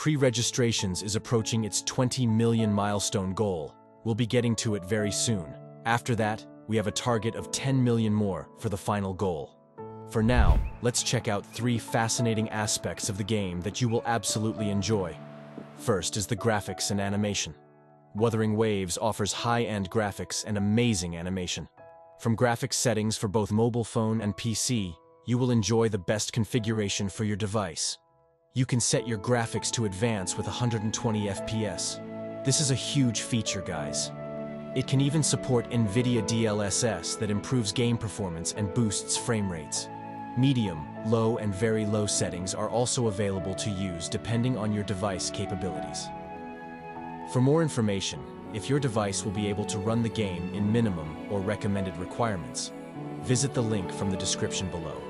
Pre-registrations is approaching its 20 million milestone goal. We'll be getting to it very soon. After that, we have a target of 10 million more for the final goal. For now, let's check out three fascinating aspects of the game that you will absolutely enjoy. First is the graphics and animation. Wuthering Waves offers high-end graphics and amazing animation. From graphics settings for both mobile phone and PC, you will enjoy the best configuration for your device. You can set your graphics to advance with 120 FPS. This is a huge feature, guys. It can even support NVIDIA DLSS that improves game performance and boosts frame rates. Medium, low, and very low settings are also available to use depending on your device capabilities. For more information, if your device will be able to run the game in minimum or recommended requirements, visit the link from the description below.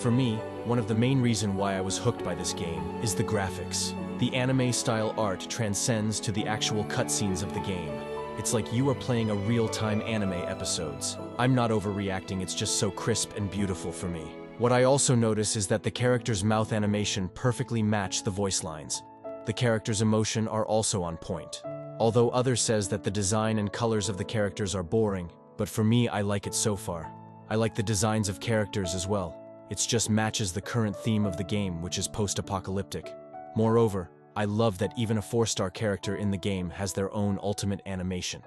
For me, one of the main reason why I was hooked by this game is the graphics. The anime-style art transcends to the actual cutscenes of the game. It's like you are playing a real-time anime episodes. I'm not overreacting, it's just so crisp and beautiful for me. What I also notice is that the character's mouth animation perfectly match the voice lines. The character's emotion are also on point. Although others says that the design and colors of the characters are boring, but for me I like it so far. I like the designs of characters as well. It just matches the current theme of the game, which is post-apocalyptic. Moreover, I love that even a 4-star character in the game has their own ultimate animation.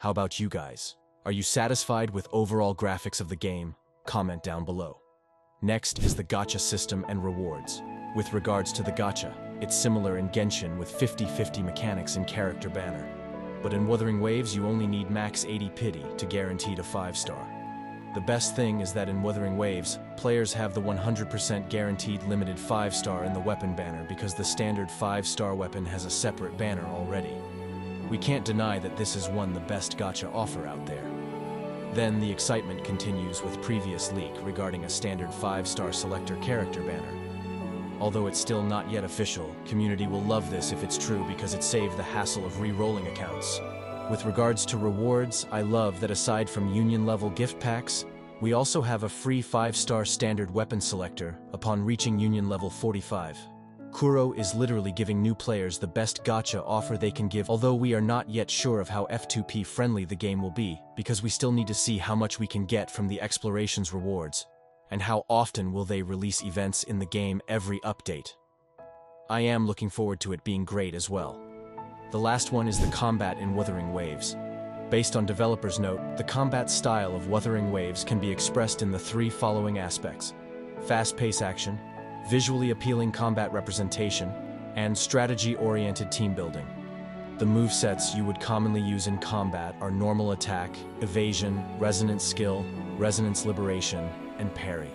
How about you guys? Are you satisfied with overall graphics of the game? Comment down below. Next is the gacha system and rewards. With regards to the gacha, it's similar in Genshin with 50-50 mechanics in Character Banner. But in Wuthering Waves you only need max 80 pity to guarantee a 5-star. The best thing is that in Wuthering Waves, players have the 100% guaranteed limited 5-star in the weapon banner because the standard 5-star weapon has a separate banner already. We can't deny that this is one the best gacha offer out there. Then the excitement continues with previous leak regarding a standard 5-star selector character banner. Although it's still not yet official, community will love this if it's true because it saved the hassle of re-rolling accounts. With regards to rewards, I love that aside from union-level gift packs, we also have a free 5-star standard weapon selector upon reaching union level 45. Kuro is literally giving new players the best gacha offer they can give although we are not yet sure of how F2P friendly the game will be because we still need to see how much we can get from the explorations rewards and how often will they release events in the game every update. I am looking forward to it being great as well. The last one is the combat in Wuthering Waves. Based on developers' note, the combat style of Wuthering Waves can be expressed in the three following aspects. Fast-paced action, visually appealing combat representation, and strategy-oriented team building. The movesets you would commonly use in combat are normal attack, evasion, resonance skill, resonance liberation, and parry.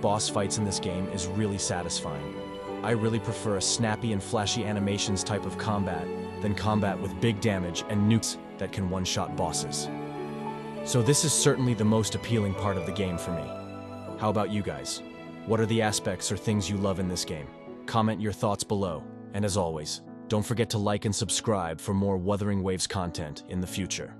Boss fights in this game is really satisfying. I really prefer a snappy and flashy animations type of combat than combat with big damage and nukes that can one-shot bosses. So this is certainly the most appealing part of the game for me. How about you guys? What are the aspects or things you love in this game? Comment your thoughts below, and as always, don't forget to like and subscribe for more Wuthering Waves content in the future.